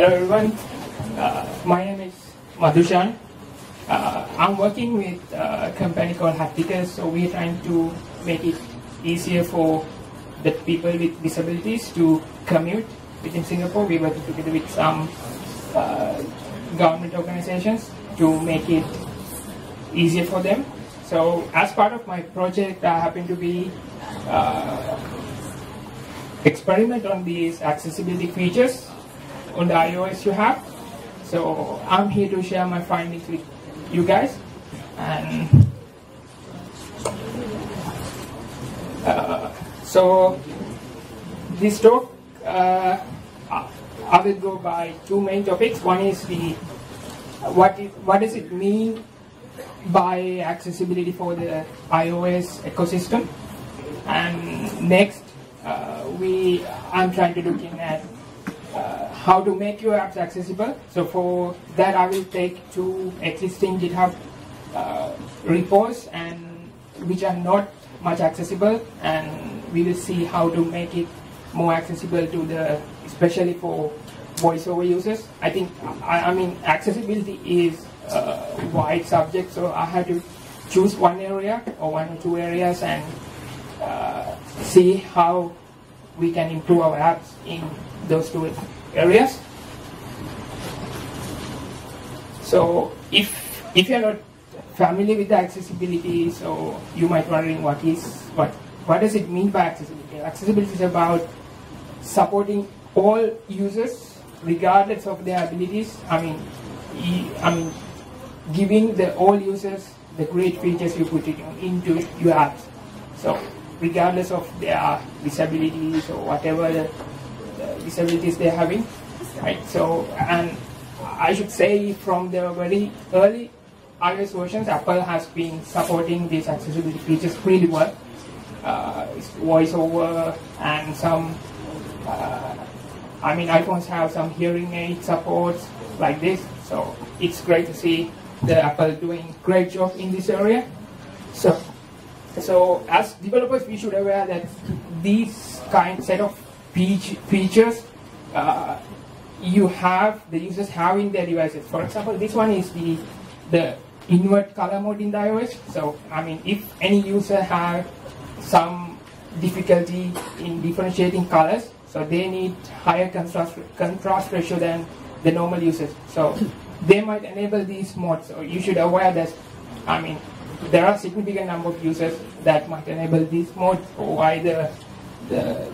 Hello everyone. Uh, my name is Madushan. Uh, I'm working with a company called Hattika, so we're trying to make it easier for the people with disabilities to commute within Singapore. We're working together with some uh, government organizations to make it easier for them. So as part of my project, I happen to be uh, experiment on these accessibility features on the iOS you have. So I'm here to share my findings with you guys. And uh, so this talk, uh, I will go by two main topics. One is the what is, what does it mean by accessibility for the iOS ecosystem, and next uh, we I'm trying to look in at uh, how to make your apps accessible. So for that, I will take two existing GitHub uh, repos and which are not much accessible, and we will see how to make it more accessible to the, especially for voiceover users. I think, I, I mean, accessibility is a wide subject, so I had to choose one area or one or two areas and uh, see how we can improve our apps in those two areas. So if if you're not familiar with the accessibility, so you might wondering what is what what does it mean by accessibility? Accessibility is about supporting all users regardless of their abilities. I mean, I mean, giving the all users the great features you put it into your apps. So regardless of their disabilities or whatever disabilities they're having, right? So, and I should say from the very early iOS versions, Apple has been supporting these accessibility features really well. Uh, voiceover and some, uh, I mean, iPhones have some hearing aid supports like this. So it's great to see the Apple doing great job in this area. So so as developers, we should aware that these kind set of features uh, you have the users having their devices. For example, this one is the the invert color mode in the iOS. So I mean, if any user have some difficulty in differentiating colors, so they need higher contrast contrast ratio than the normal users. So they might enable these modes. So you should aware that I mean there are significant number of users that might enable these modes. why the, the,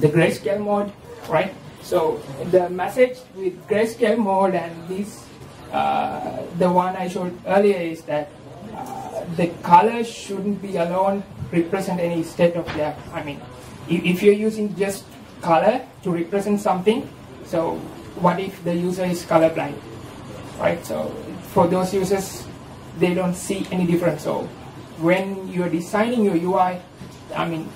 the grayscale mode, right? So the message with grayscale mode and this, uh, the one I showed earlier is that uh, the color shouldn't be alone represent any state of the. I mean, if, if you're using just color to represent something, so what if the user is colorblind, right? So for those users, they don't see any difference. So when you're designing your UI, I mean,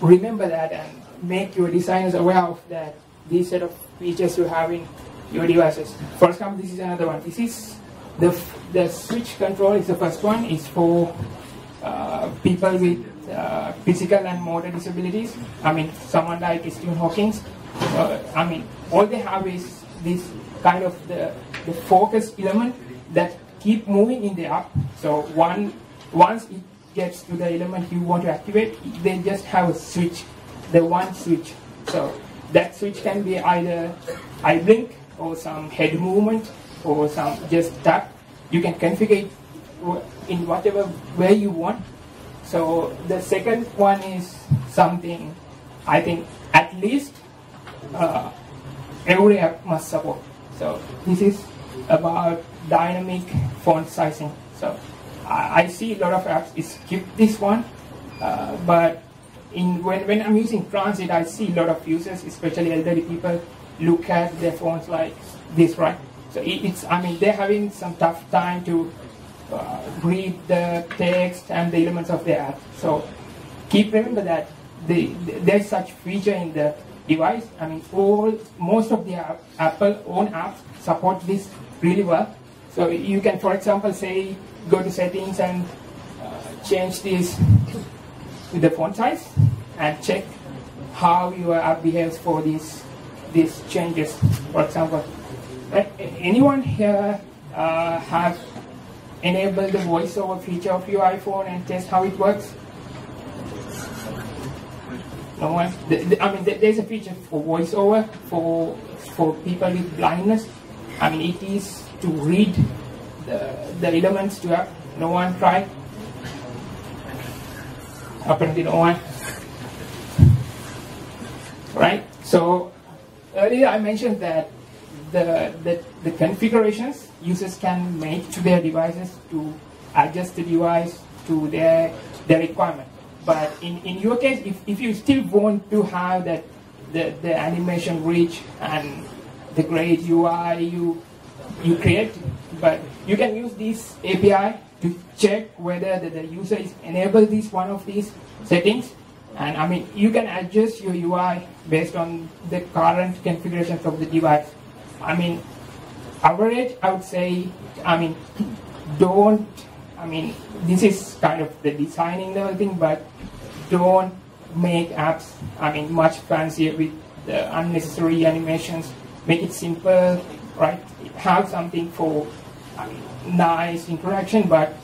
remember that and make your designers aware of that these set of features you have in your devices. For example, this is another one. This is the the switch control is the first one. is for uh, people with uh, physical and motor disabilities. I mean, someone like Stephen Hawking. Uh, I mean, all they have is this kind of the, the focus element that keep moving in the app. So one once it gets to the element you want to activate, they just have a switch, the one switch. So that switch can be either eye blink or some head movement or some just tap. You can configure in whatever way you want. So the second one is something I think at least uh, every app must support. So this is about dynamic font sizing. So I, I see a lot of apps skip this one, uh, but in when, when I'm using Transit, I see a lot of users, especially elderly people, look at their phones like this, right? So it, it's, I mean, they're having some tough time to uh, read the text and the elements of the app. So keep remember that the, the, there's such feature in the device. I mean, all most of the app, Apple own apps support this really well. So you can, for example, say go to settings and uh, change this with the font size and check how your app behaves for these these changes. For example, Anyone here uh, have enabled the voiceover feature of your iPhone and test how it works? No one. The, the, I mean, the, there's a feature for voiceover for for people with blindness. I mean, it is to read the, the elements to have. No one tried. No one. Right. So earlier I mentioned that the, the, the configurations users can make to their devices to adjust the device to their, their requirement. But in, in your case, if, if you still want to have that the, the animation reach and the great UI you, you create, but you can use this API to check whether the, the user is enabled this one of these settings. And I mean, you can adjust your UI based on the current configurations of the device. I mean, average, I would say, I mean, don't, I mean, this is kind of the designing level thing, but don't make apps, I mean, much fancier with the unnecessary animations. Make it simple, right? Have something for I mean, nice interaction, but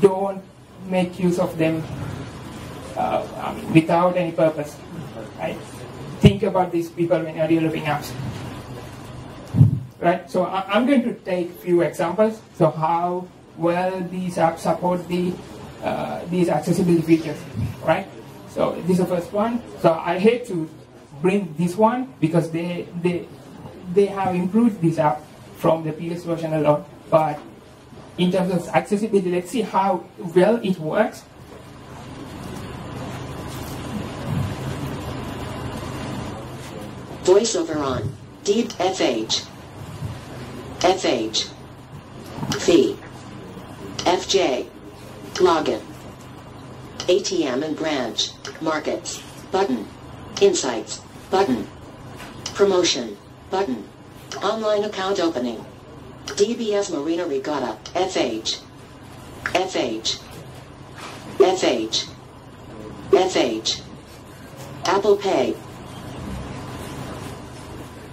don't make use of them uh, mean, without any purpose, right? Think about these people when you're developing apps right? So I, am going to take a few examples. So how well these apps support the uh, these accessibility features, right? So this is the first one. So I hate to bring this one because they they they have improved this app from the previous version a lot. But in terms of accessibility, let's see how well it works. Voiceover on. Deep FH. FH. Fee. FJ. Login. ATM and branch. Markets. Button. Insights. Button. Promotion. Button. Online account opening. DBS Marina Regatta. FH. FH. FH. FH. Apple Pay.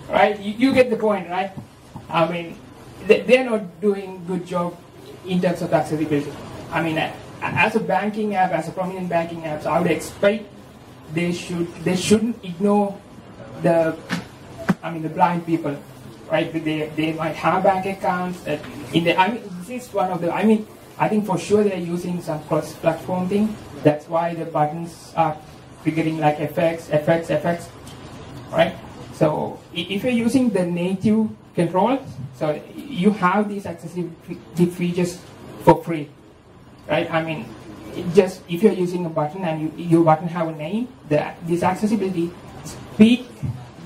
Right? You, you get the point, right? I mean, they, are not doing good job in terms of accessibility. I mean, as a banking app, as a prominent banking app, I would expect they should they shouldn't ignore the I mean the blind people, right? They they might have bank accounts that in the I mean this is one of the I mean I think for sure they're using some cross-platform thing. That's why the buttons are figuring like FX, FX, FX, right? So if you're using the native control. So you have these accessibility features for free, right? I mean, just if you're using a button and you, your button have a name, the, this accessibility speak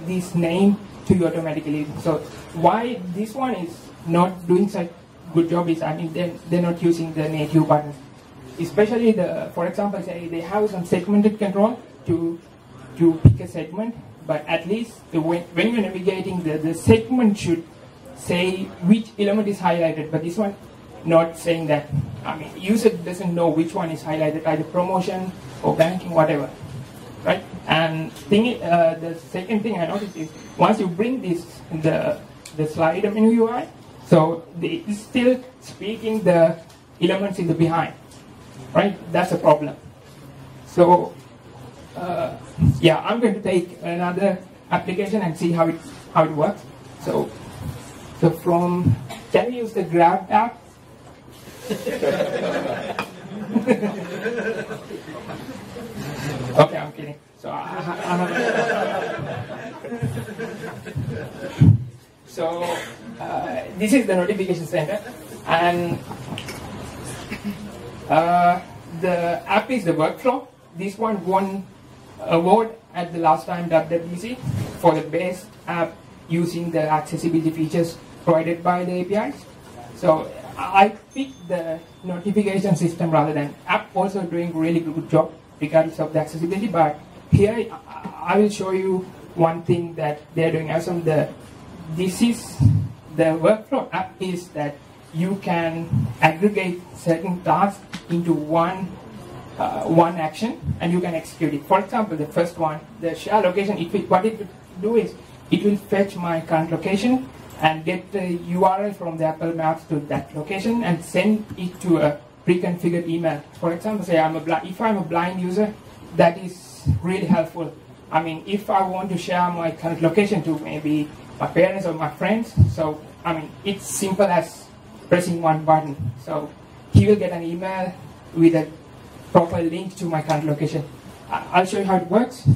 this name to you automatically. So why this one is not doing such good job is I mean they're, they're not using the native buttons. Especially the, for example, say they have some segmented control to to pick a segment but at least the, when, when you're navigating, the, the segment should say which element is highlighted, but this one not saying that. I mean, user doesn't know which one is highlighted, either promotion or banking, whatever, right? And thing, uh, the second thing I noticed is once you bring this the the slider menu UI, so it's still speaking the elements in the behind, right? That's a problem. So uh, yeah, I'm going to take another application and see how it how it works. So, so from can we use the Grab app? okay, I'm kidding. So I, I, so uh, this is the notification center, and uh, the app is the workflow. This one won award at the last time WWDC for the best app using the accessibility features provided by the APIs. So I picked the notification system rather than app also doing really good job regardless of the accessibility. But here I will show you one thing that they're doing awesome. The this is the workflow app is that you can aggregate certain tasks into one uh, one action and you can execute it. For example, the first one, the share location, it will, what it will do is it will fetch my current location and get the URL from the Apple Maps to that location and send it to a pre-configured email. For example, say I'm a bli- if I'm a blind user, that is really helpful. I mean, if I want to share my current location to maybe my parents or my friends, so I mean, it's simple as pressing one button. So he will get an email with a proper link to my current location. I'll show you how it works.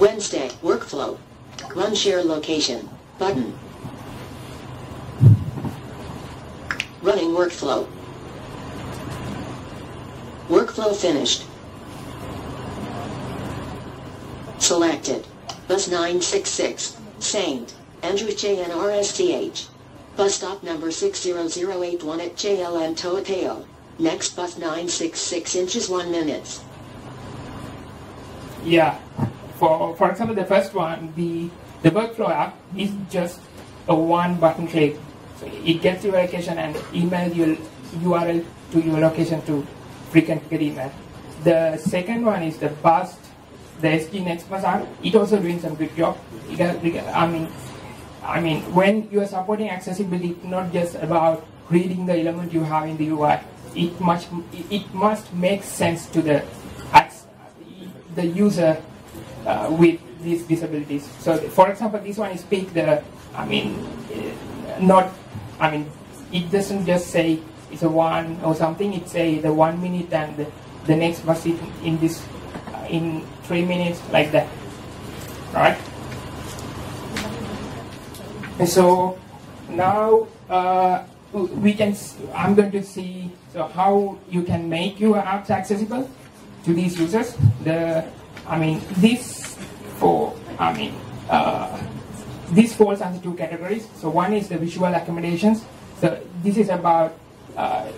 Wednesday, workflow. Run share location. Button. Hmm. Running workflow. Workflow finished. Selected. Bus 966. Saint. Andrew JNRSTH. Bus stop number 60081 at JLN Toateo. Next bus 966 inches 1 minutes. Yeah. For for example, the first one, the the workflow app is just a one button click. So it gets your location and emails your URL to your location to pre-configured email. The second one is the Bust, the SG Next Bus app. It also doing some good job. I mean, I mean, when you are supporting accessibility, it's not just about reading the element you have in the UI. It must it must make sense to the the user uh, with these disabilities. So, for example, this one is pick the. I mean, uh, not. I mean, it doesn't just say it's a one or something. It say the one minute and the, the next bus in, in this uh, in three minutes like that. Right. And so now uh, we can. I'm going to see so how you can make your apps accessible to these users. The I mean this for I mean uh, this falls under two categories. So one is the visual accommodations. So this is about uh,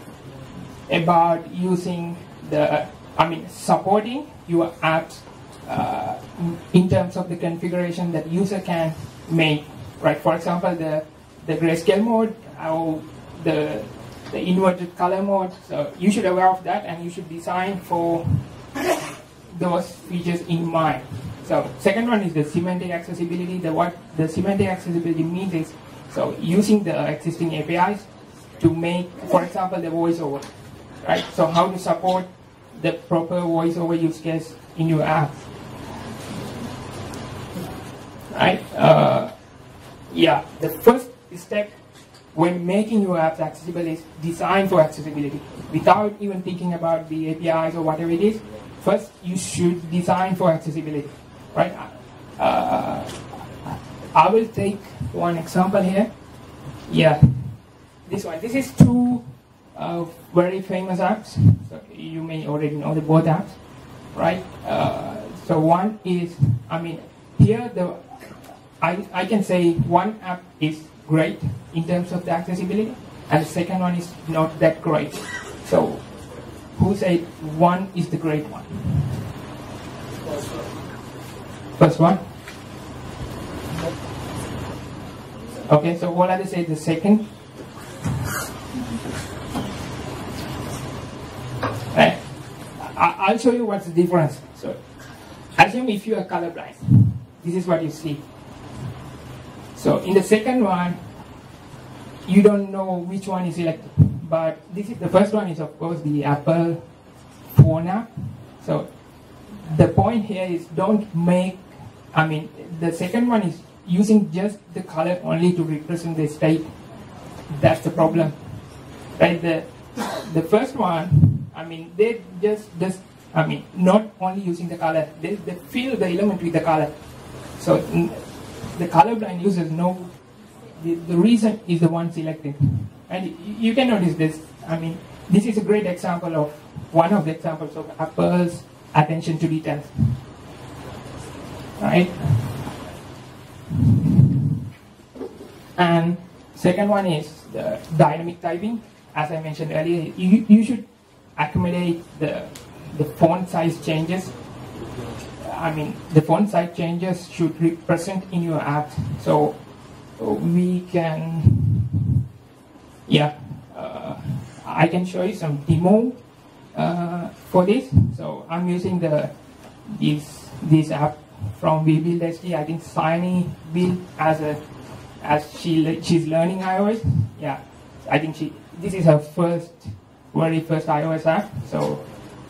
about using the I mean supporting your apps uh, in terms of the configuration that user can make. Right. For example, the the grayscale mode or the the inverted color mode. So you should be aware of that, and you should design for those features in mind. So second one is the semantic accessibility. The what the semantic accessibility means is so using the existing APIs to make, for example, the voiceover, right? So how to support the proper voiceover use case in your app, right? Uh, yeah, the first step when making your apps accessible is design for accessibility without even thinking about the APIs or whatever it is. First, you should design for accessibility, right? Uh, I will take one example here. Yeah, this one. This is two uh, very famous apps. So you may already know the both apps, right? Uh, so one is, I mean, here the I, I can say one app is great in terms of the accessibility, and the second one is not that great. So, who said one is the great one? First one. Okay, so what others say the second? Right. I, I'll show you what's the difference. So, assume if you are colorblind, this is what you see. So in the second one, you don't know which one is selected. But this is the first one is of course the Apple phone app. So the point here is don't make I mean the second one is using just the color only to represent the state. That's the problem. Right? The the first one, I mean they just just I mean not only using the color, they, they fill the element with the color. So the colorblind users know the, the reason is the one selected. And you can notice this. I mean, this is a great example of one of the examples of Apple's attention to details. Right? And second one is the dynamic typing. As I mentioned earlier, you, you should accommodate the, the font size changes I mean, the font size changes should be present in your app. So we can, yeah, uh, I can show you some demo uh, for this. So I'm using the this this app from WeBuild SG. I think Sunny built as a as she she's learning iOS. Yeah, I think she this is her first very first iOS app. So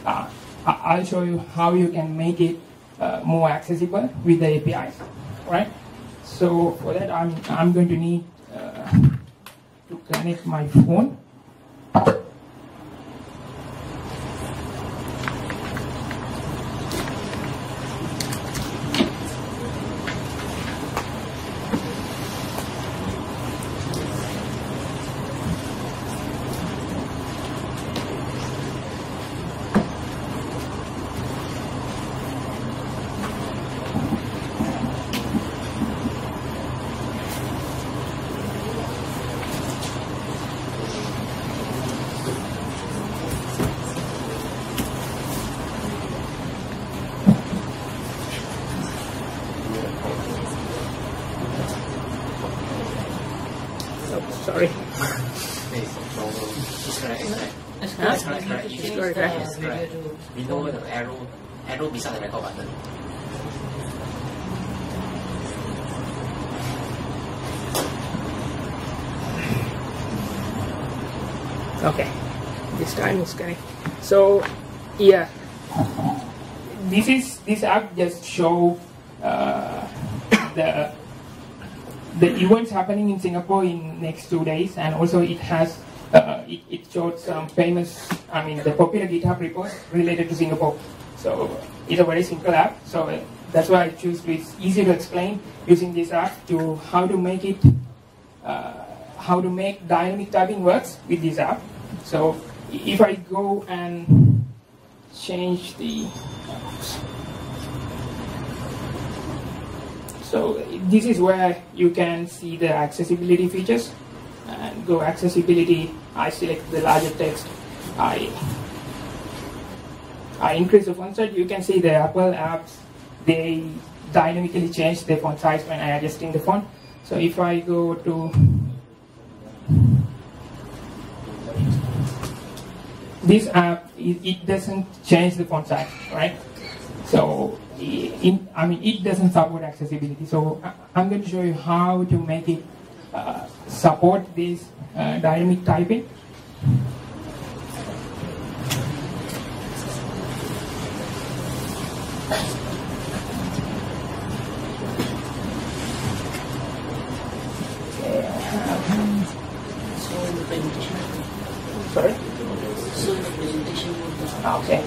uh, I'll show you how you can make it uh, more accessible with the APIs, right? So for that, I'm I'm going to need uh, to connect my phone. Oh, sorry. Hey, so it's correct, it's correct. It's Huh? It's correct, correct. It's correct, correct. It's correct. Below the arrow, arrow beside the record button. Okay, time. So, yeah, this is this app just show uh, the the events happening in Singapore in next two days, and also it has uh, it, it showed some famous, I mean, the popular GitHub repos related to Singapore. So it's a very simple app. So that's why I choose to. It's easy to explain using this app to how to make it. Uh, how to make dynamic typing works with this app. So if I go and change the so this is where you can see the accessibility features. And go accessibility I select the larger text. I I increase the font size. You can see the Apple apps they dynamically change the font size when I adjusting the font. So if I go to this app it, it doesn't change the font size right? So i- in, i mean it doesn't support accessibility. So i'm going to show you how to make it uh, support this uh, dynamic typing. Sorry would be Ah, okay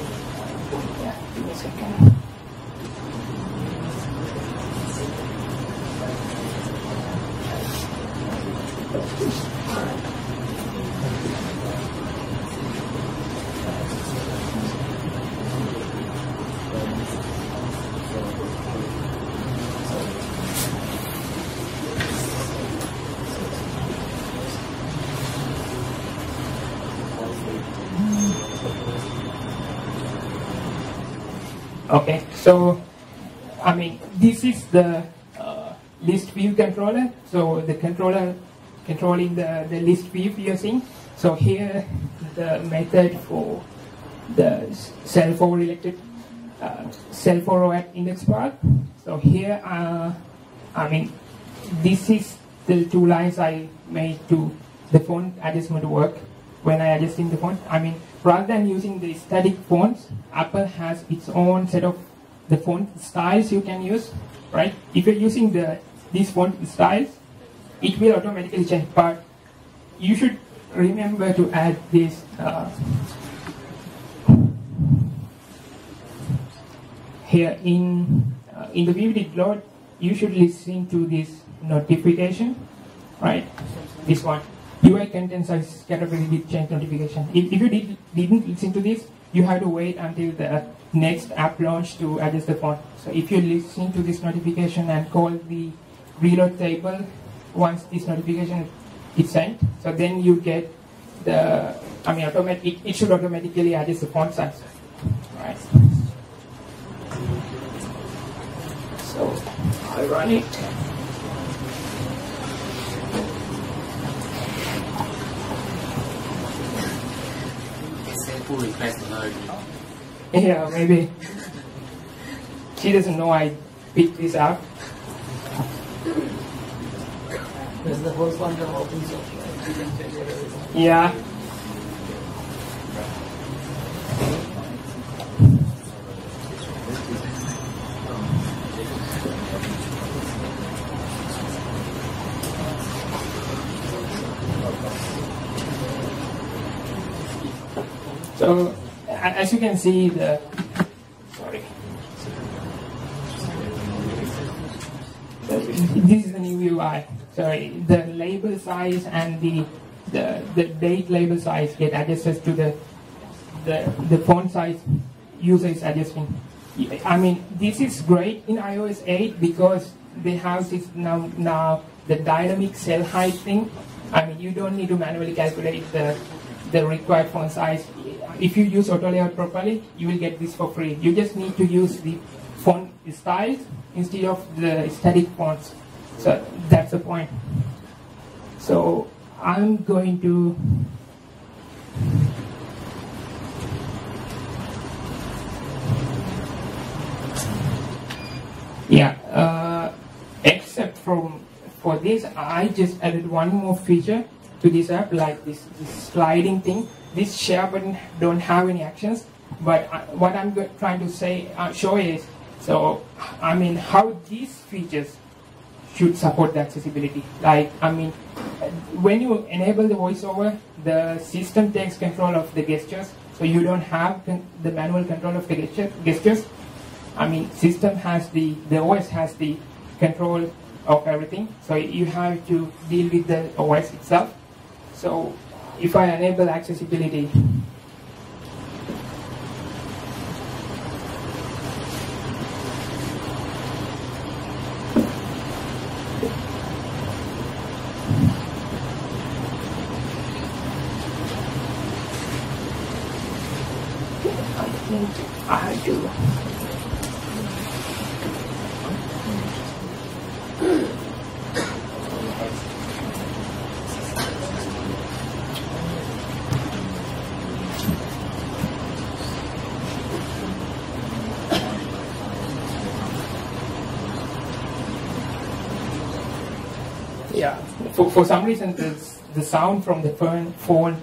yeah give me a second Okay, so I mean this is the uh, list view controller. So the controller controlling the, the list view seeing. So here the method for the cell 4 related uh, cell 4 at index path. So here uh, I mean this is the two lines I made to the font adjustment work when I adjusting the font. I mean, rather than using the static fonts, Apple has its own set of the font styles you can use, right? If you're using the these font styles, it will automatically change. But you should remember to add this. Uh, here in uh, in the viewDidLoad, you should listen to this notification, right? This one. UI content size category did change notification. If, if you did, didn't listen to this, you have to wait until the next app launch to adjust the font. So if you listen to this notification and call the reload table once this notification is sent, so then you get the, I mean, automatic, it, it should automatically adjust the font size, right? So I run it. pull request Yeah, maybe she doesn't know I picked this up. The first one of open software. You can check whatever. Yeah. So, as you can see, the sorry, this is the new UI. Sorry, the label size and the the, the date label size get adjusted to the the the font size user is adjusting. I mean, this is great in iOS 8 because they have this now now the dynamic cell height thing. I mean, you don't need to manually calculate the the required font size. If you use auto layout properly, you will get this for free. You just need to use the font styles instead of the static fonts. So that's the point. So I'm going to yeah uh, except from for this I just added one more feature to this app like this, this sliding thing this share button don't have any actions but uh, what I'm trying to say uh, show is so I mean how these features should support the accessibility. Like, I mean, when you enable the voiceover, the system takes control of the gestures, so you don't have the manual control of the gesture, gestures. I mean, system has the, the OS has the control of everything, so you have to deal with the OS itself. So, if I enable accessibility, I think I do. Yeah, for, for some reason the, the sound from the phone, phone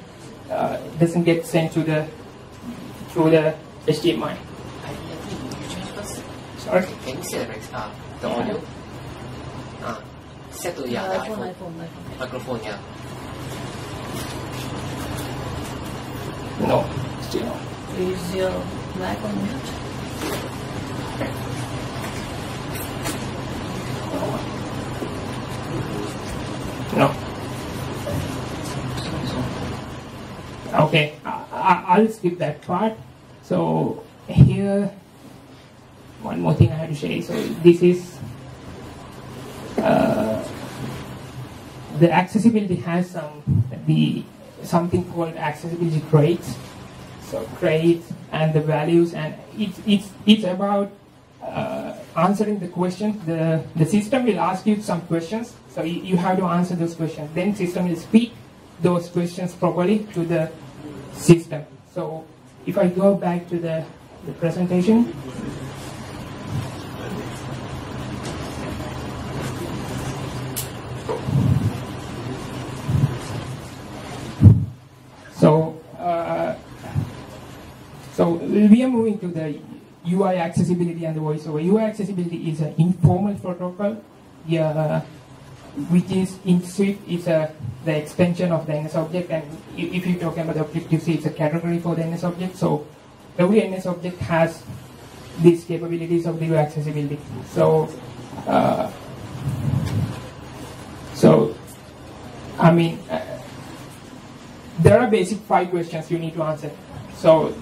uh, doesn't get sent to the through the HDMI. I, I think you change first. Sorry. Can you set the, rec- uh, the audio? Uh, set to yeah, the iPhone, iPhone. iPhone, iPhone. Microphone, yeah. No, still no. Is your Mac on mute? Okay, I, I- I'll skip that part. So here, one more thing I have to say. So this is uh, the accessibility has some the something called accessibility traits. So traits and the values, and it's it's it's about uh, answering the question. The the system will ask you some questions, so you, you have to answer those questions. Then system will speak those questions properly to the system. So if I go back to the, the presentation. So, uh, so we are moving to the UI accessibility and the voiceover. UI accessibility is an informal protocol, yeah, which is in Swift is a the extension of the NS object, and if you're talking about the object, you see it's a category for the NS object. So every NS object has these capabilities of the accessibility. So, uh, so I mean, uh, there are basic five questions you need to answer. So,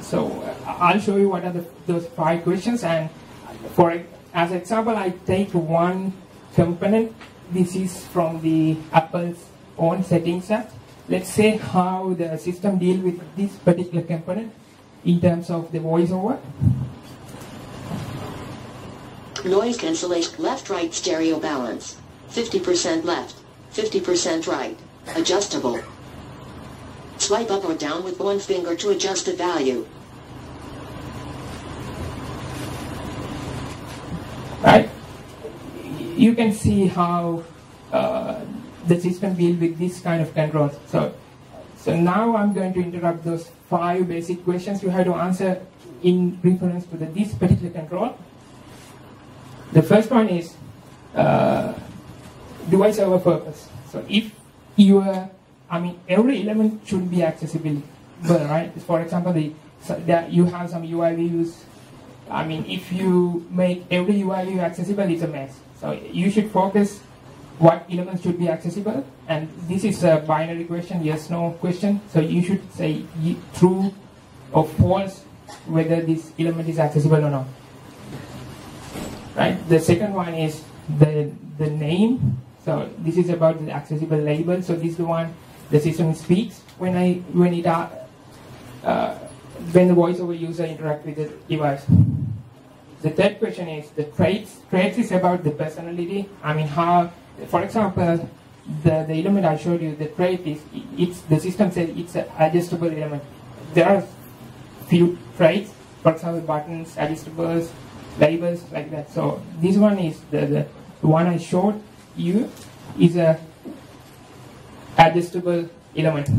so uh, I'll show you what are the, those five questions, and for as example, I take one component. This is from the Apple's own settings app. Let's say how the system deal with this particular component in terms of the voiceover. Noise cancellation left right stereo balance. 50% left, 50% right. Adjustable. Swipe up or down with one finger to adjust the value. right? You can see how uh, the system deals with this kind of controls. So, so now I'm going to interrupt those five basic questions you have to answer in reference to the, this particular control. The first one is, uh, do I serve a purpose? So if you are, I mean, every element should be accessible, right? For example, the, so that you have some UI views I mean, if you make every UI view accessible, it's a mess. So you should focus what elements should be accessible. And this is a binary question, yes, no question. So you should say true or false whether this element is accessible or not. Right? The second one is the, the name. So this is about the accessible label. So this is the one the system speaks when I when it uh, uh, when the voiceover user interact with the device. The third question is the traits. Traits is about the personality. I mean, how, for example, the, the element I showed you, the trait is, it's, the system says it's an adjustable element. There are few traits, for example, buttons, adjustables, labels, like that. So this one is the, the, one I showed you is a adjustable element.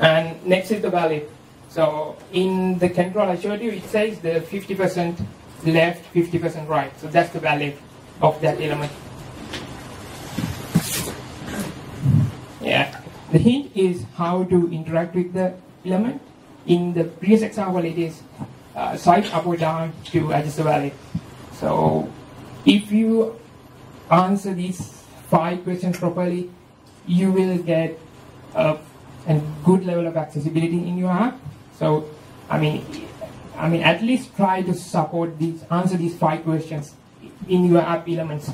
And next is the valid. So in the control I showed you, it says the 50% left, 50% right. So that's the value of that element. Yeah. The hint is how to interact with the element. In the previous example, it is uh, swipe up or down to adjust the value. So if you answer these five questions properly, you will get a, a good level of accessibility in your app. So, I mean, I mean, at least try to support these, answer these five questions in your app elements.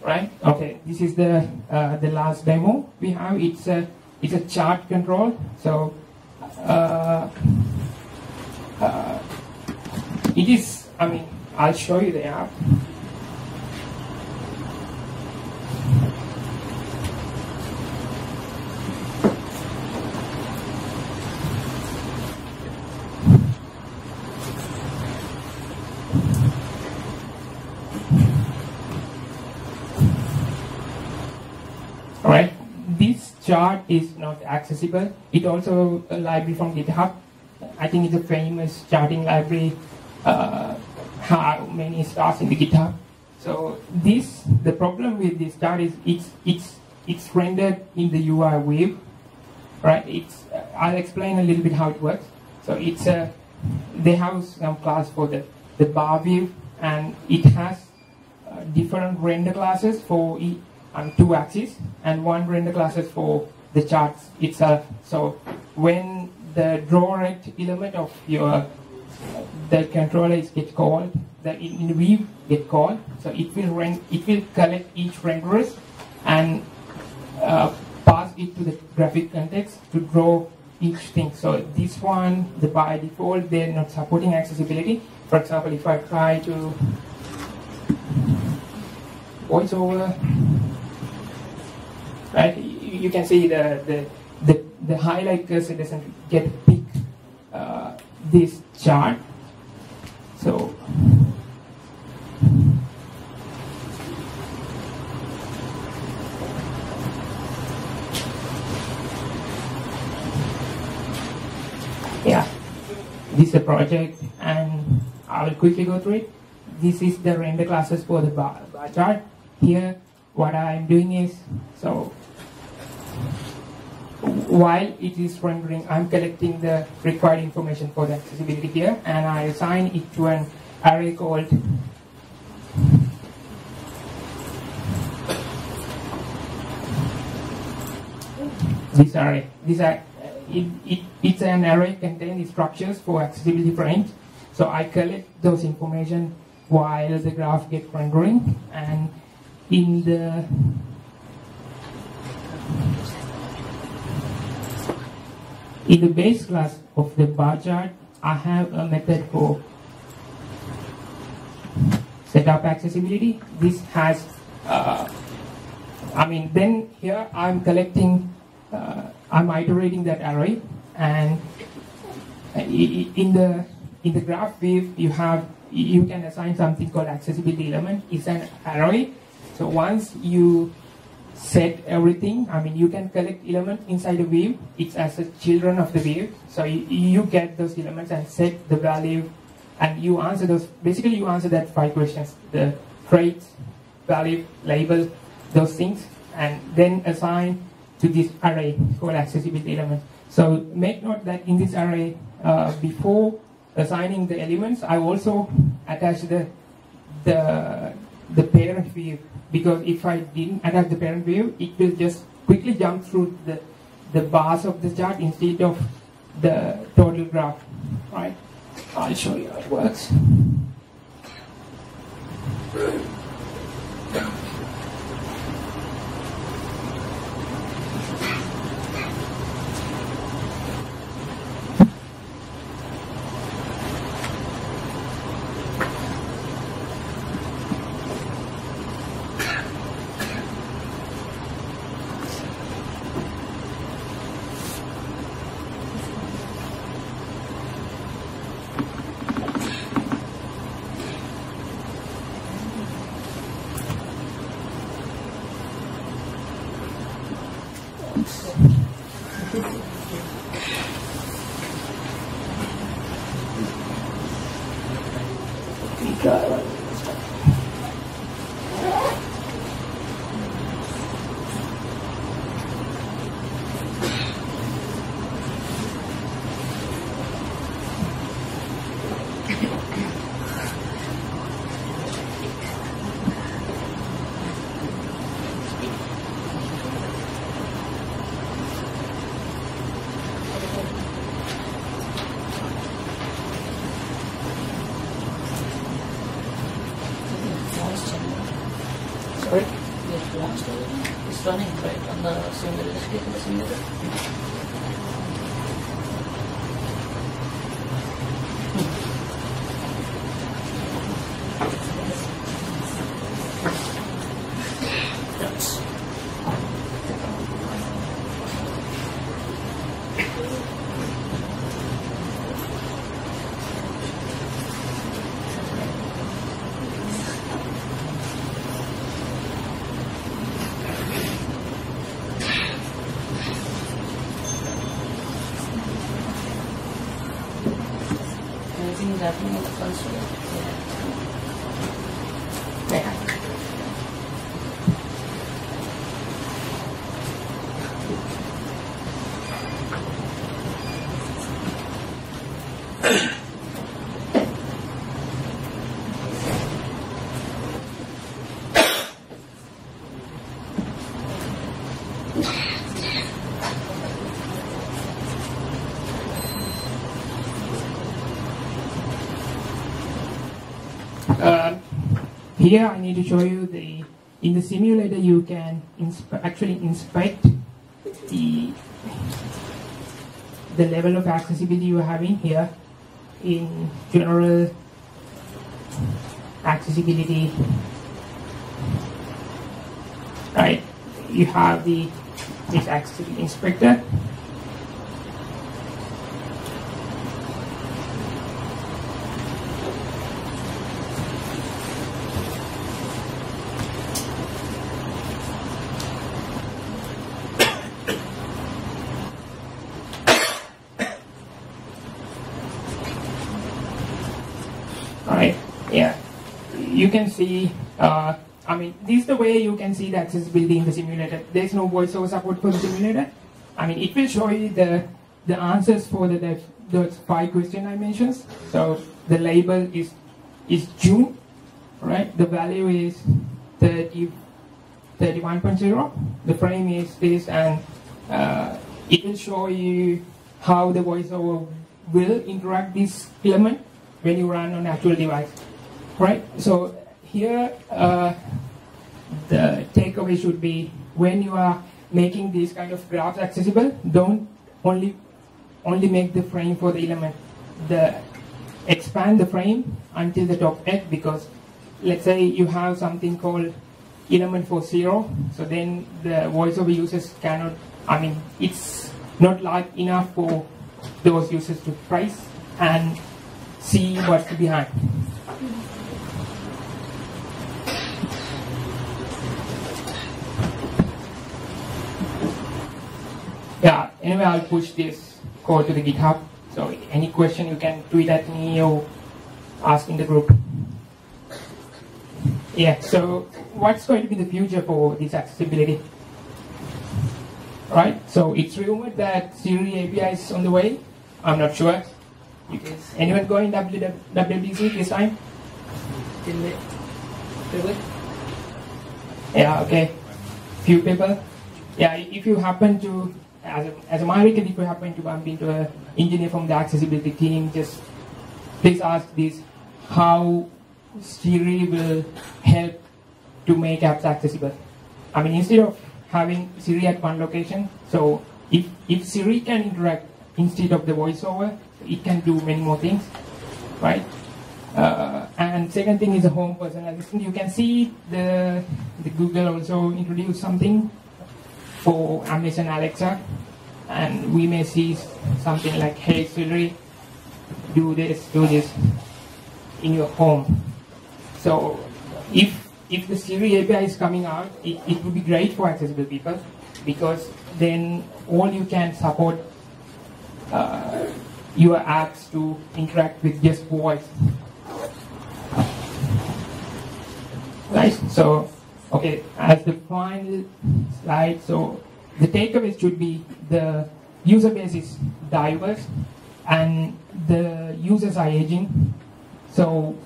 Right? Okay. This is the uh, the last demo we have. It's a it's a chart control. So, uh, uh, it is. I mean, I'll show you the app. Alright, this chart is not accessible. It also a library from GitHub. I think it's a famous charting library. Uh, how many stars in the GitHub? So this, the problem with this chart is it's it's it's rendered in the UIView, right? It's uh, I'll explain a little bit how it works. So it's a they have some class for the the bar view, and it has uh, different render classes for um, two axes and one render classes for the charts itself. So when the draw rect element of your the controller is get called, the weave get called. So it will rend, it will collect each renderers and uh, pass it to the graphic context to draw each thing. So this one, the by default, they're not supporting accessibility. For example, if I try to voice over, right? You, can see the, the, the, the highlight cursor doesn't get pick uh, this chart. So yeah, this is a project and I will quickly go through it. This is the render classes for the bar, bar chart. Here, what I'm doing is, so while it is rendering, I'm collecting the required information for the accessibility here and I assign it to an array called this array. This are, it, it, it's an array containing structures for accessibility frames. So I collect those information while the graph get rendering and in the in the base class of the bar chart I have a method for set set up accessibility. This has, uh, I mean, then here I'm collecting, uh, I'm iterating that array, and i- in the in the graph view you have you can assign something called accessibility element. It's an array. So once you set everything. I mean, you can collect elements inside a view. It's as a children of the view. So you, you get those elements and set the value, and you answer those. Basically, you answer that five questions: the traits, value, label, those things, and then assign to this array called accessibility element. So make note that in this array, uh, before assigning the elements, I also attach the the the parent view because if I didn't attach the parent view, it will just quickly jump through the the bars of the chart instead of the total graph. Right? I'll show you how it works. Sorry? It's running right on the. Let's here I need to show you the in the simulator you can inspe- actually inspect the the level of accessibility you are having here in general accessibility. Right. You have the this accessibility inspector right? Yeah, you can see. Uh, I mean, this is the way you can see the accessibility in the simulator. There's no voiceover support for the simulator. I mean, it will show you the the answers for the the, those five question I mentioned. So the label is is June, right? The value is 30, 31.0. The frame is this, and uh, it will show you how the voiceover will interact this element when you run on actual device, right? So here, uh, the takeaway should be when you are making these kind of graphs accessible, don't only only make the frame for the element. The expand the frame until the top edge because let's say you have something called element for zero, so then the voiceover users cannot, I mean, it's not large enough for those users to price and see what's behind. Yeah, anyway, I'll push this code to the GitHub. So any question you can tweet at me or ask in the group. Yeah, so what's going to be the future for this accessibility? Right, so it's rumored that Siri API is on the way. I'm not sure. You guys, anyone going WWDC this time? Till it. Till it. Yeah, okay. Few people. Yeah, if you happen to, as a, as a American, if you happen to bump into an engineer from the accessibility team, just please ask this, how Siri will help to make apps accessible. I mean, instead of having Siri at one location, so if, if Siri can interact instead of the voiceover, it can do many more things, right? Uh, and second thing is a home personal assistant. You can see the, the Google also introduced something for Amazon Alexa, and we may see something like, "Hey Siri, do this, do this in your home." So, if if the Siri API is coming out, it, it would be great for accessible people because then all you can support uh, your apps to interact with just voice. Right? So, okay, as the final slide, so the takeaways should be the user base is diverse and the users are aging. So,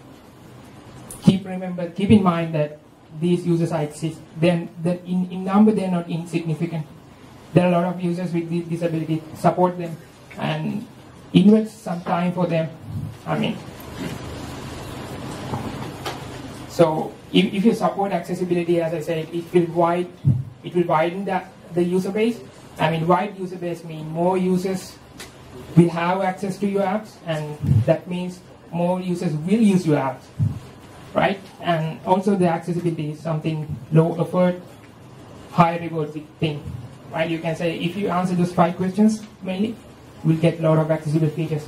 keep remember, keep in mind that these users are exist. Then, that in, in number, they're not insignificant. There are a lot of users with disability. Support them and invest some time for them. I mean, so if, if you support accessibility, as I said, it will wide, it will widen the, the user base. I mean, wide user base means more users will have access to your apps, and that means more users will use your apps, right? And also the accessibility is something low effort, high reward thing, right? You can say if you answer those five questions mainly, we'll get a lot of accessible features.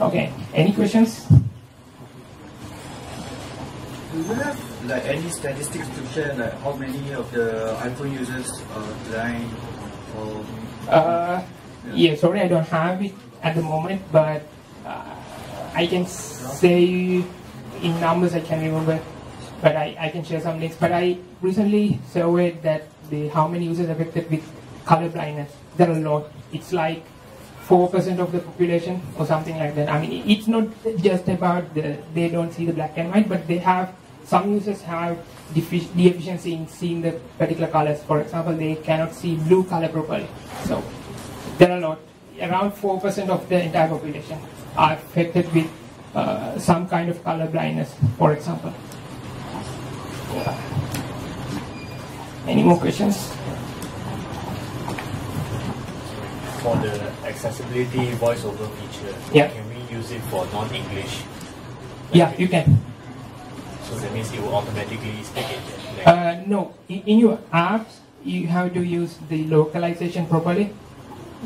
Okay, any questions? Do you have like any statistics to share, like how many of the iPhone users are blind or Uh, yeah, sorry, I don't have it at the moment, but uh, I can say in numbers I can remember, but I, I can share some links. But I recently surveyed that the how many users affected with color blindness. There are a lot. It's like four percent of the population or something like that. I mean, it's not just about the they don't see the black and white, but they have some users have defi- deficiency in seeing the particular colors. For example, they cannot see blue color properly. So there are a lot. Around four percent of the entire population are affected with uh, some kind of color blindness, for example. Any more questions? For the accessibility voiceover feature, Yeah. can we use it for non-English? Yeah, you can. So that means it will automatically speak in language. Uh, no, in, in your apps, you have to use the localization properly.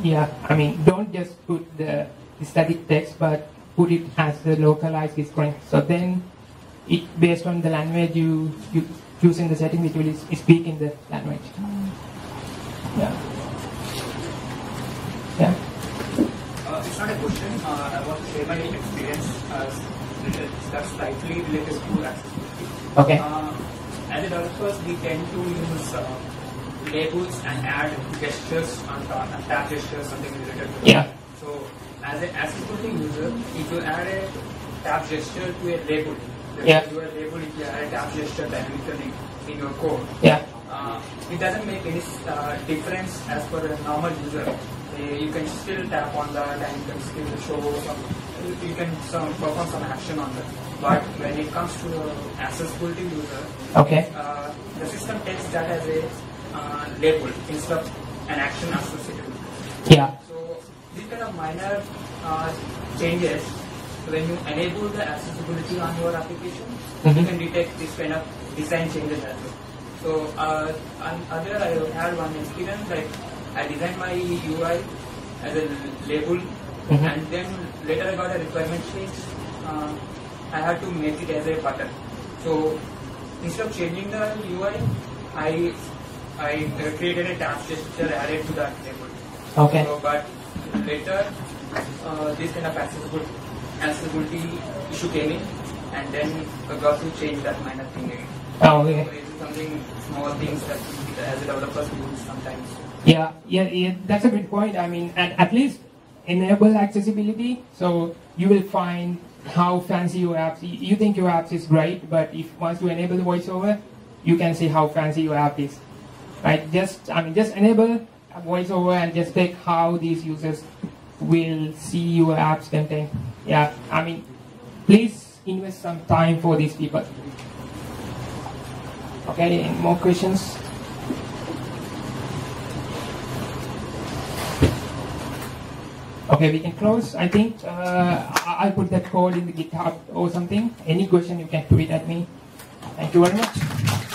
Yeah, I mean, don't just put the, the static text, but put it as the localized screen. So then, it based on the language you you choose in the setting, it will speak in the language. Yeah. Yeah. Uh, it's not a question. Uh, I want to share my experience as related, that's slightly related to accessibility. Okay. Uh, as a developers, we tend to use uh, labels and add gestures on top, and tap gestures, something related to Yeah. that. So, as an accessibility user, if you add a tap gesture to a label, Yeah. your label, if you add a tap gesture dynamically in your code, Yeah. uh, it doesn't make any uh, difference as per a normal user. Uh, you can still tap on that and you can still show some, you can some, perform some action on that. But when it comes to uh, accessibility user, Okay. uh, the system takes that as a uh, label instead of an action associated with it. Yeah. So these kind of minor uh, changes when you enable the accessibility on your application, Mhm. you can detect this kind of design changes as well. So uh, on other I had one experience like I designed my UI as a label Mhm. and then later I got a requirement change. Uh, I had to make it as a button. So instead of changing the UI, I I created a tap gesture added to that label. Okay. So, but later, uh, this kind of accessibility, accessibility issue came in, and then I got to change that minor thing again. Oh, okay. So it's something small things that as a developer do sometimes. Yeah, yeah, yeah, that's a good point. I mean, at, at least enable accessibility, so you will find how fancy your apps. You think your apps is great, but if once you enable the voiceover, you can see how fancy your app is. Right? Just, I mean, just enable voiceover and just check how these users will see your app's content. Yeah, I mean, please invest some time for these people. Okay, more questions? Okay, we can close. I think uh, I- I'll put that code in the GitHub or something. Any question you can tweet at me. Thank you very much.